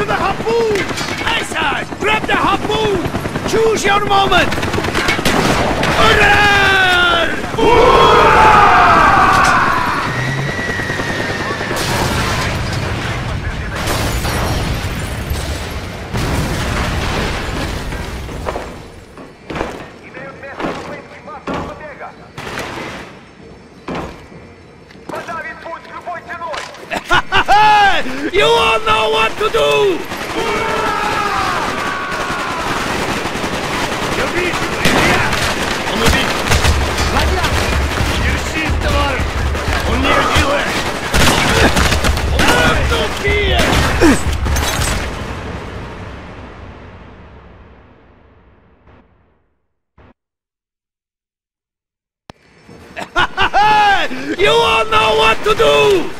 to the harpoon! Isaac, grab the harpoon! Choose your moment! Order! Ooh! No fear! you all know what to do!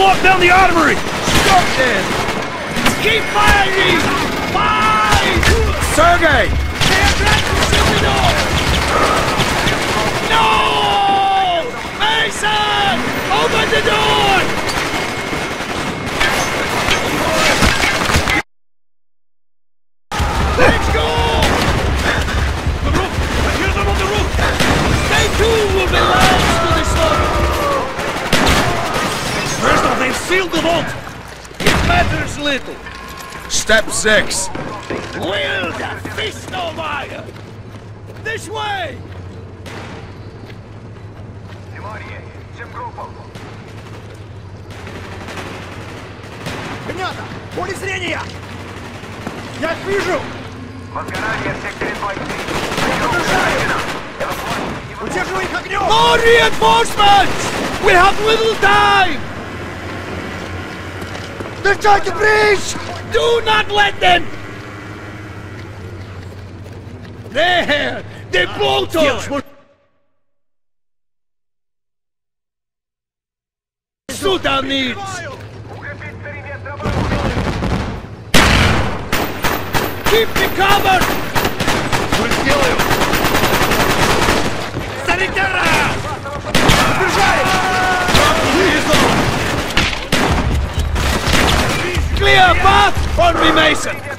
lock down the armory! Stop this! Keep firing! Fire! Sergei! They're trying to shoot it off! No! Mason! Open the door! Step six. Wield the fist of iron! This way! Внимание! Всем группам! Ребята! Поле зрения! Я их вижу! Возгорание в секторе 2 Удерживай их огнем! More reinforcements! We have little time! They're trying to breach! Do not let them! There! The blowtorch! Сюда needs! Укрепить периметр обороны! Keep me covered! Что сделаю? Санитара! Clear path for me, Mason!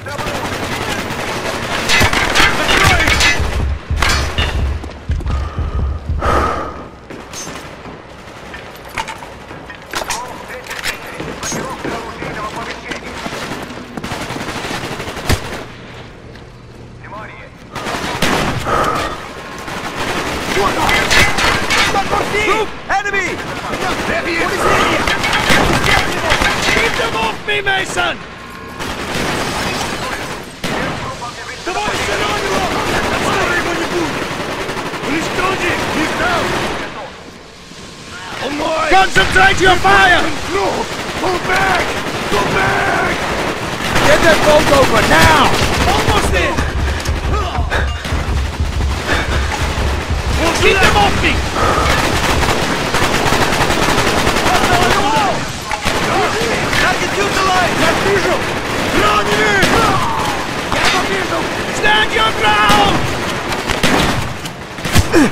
Concentrate your fire! Pull back! Pull back! Get that boat over now! Almost there! We'll keep them off me! Stand your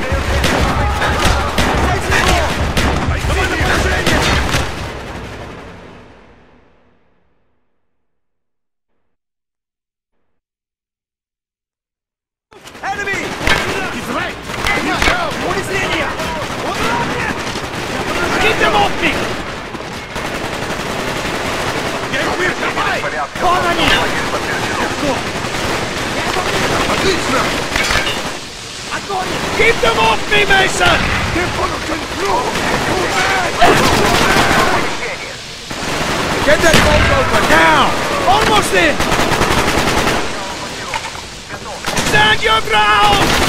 ground! Вон они! Отлично! Keep them off me, Mason! Get under control! Go back! Помещение! Get that boat over now! Almost in! Готов! Stand Stand your ground!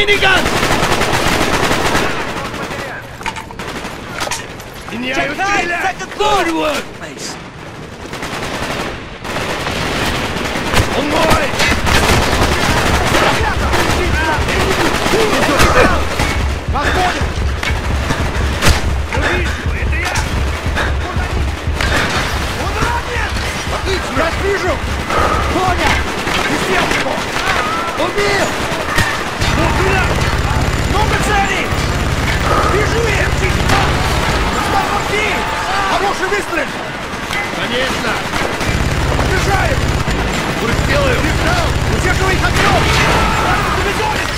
миниган! Меняю стреляй! Forward! выстрелишь? Конечно! Побежаем! Курс сделаем! Вистрел! Удерживай их огнем! Сразу побежонит!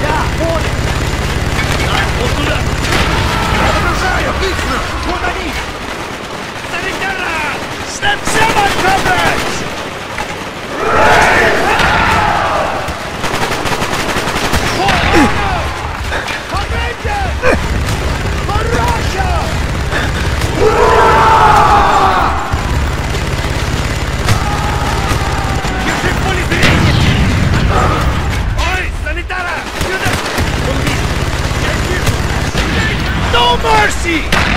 Я, понял! Да, вот туда! Побежаем! Отлично! Вот они! Старикара! Степсема, кабель! No mercy!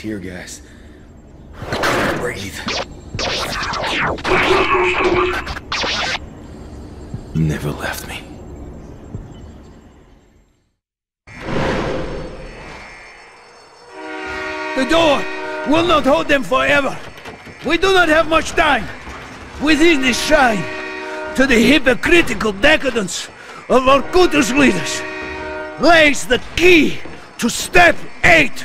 Tear gas. I couldn't breathe. Never left me. The door will not hold them forever. We do not have much time. Within this shrine, to the hypocritical decadence of our Kutus leaders, lays the key to step eight.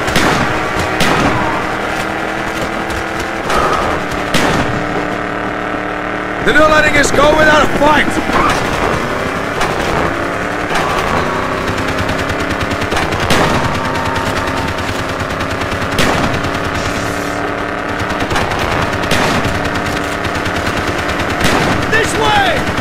They're not letting us go without a fight! This way!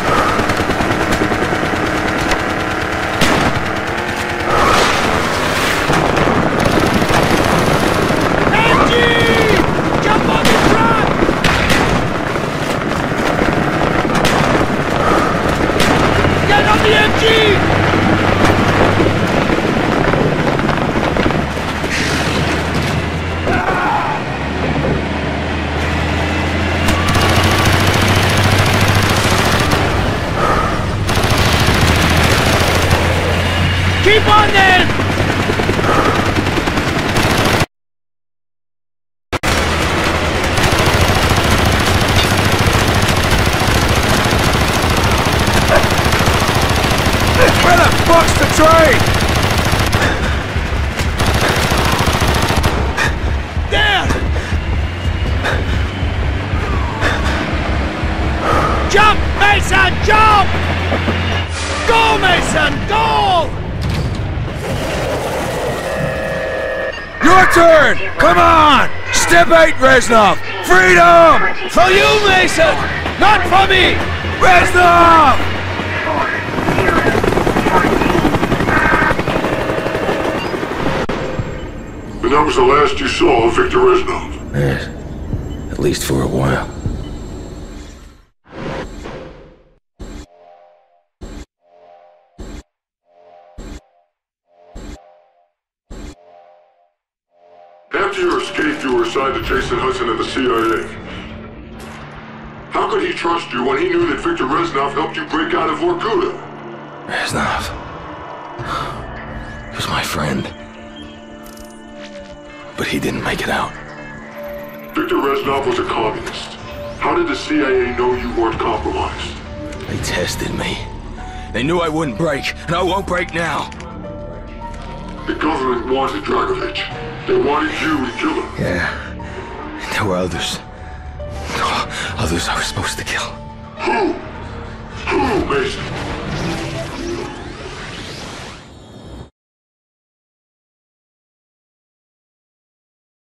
train! There! Jump, Mason, jump! Go, Mason, go! Your turn! Come on! Step 8, Reznov! Freedom! For you, Mason! Not for me! Reznov! And that was the last you saw of Victor Reznov. Yes. At least for a while. After your escape, you were assigned to Jason Hudson at the CIA. How could he trust you when he knew that Victor Reznov helped you break out of Vorkuta? Reznov. He was my friend. But he didn't make it out. Victor Reznov was a communist. How did the CIA know you weren't compromised? They tested me. They knew I wouldn't break, and I won't break now. The government wanted Dragovich. They wanted you to kill him. Yeah. There were others. Others I was supposed to kill. Who? Who, Mason?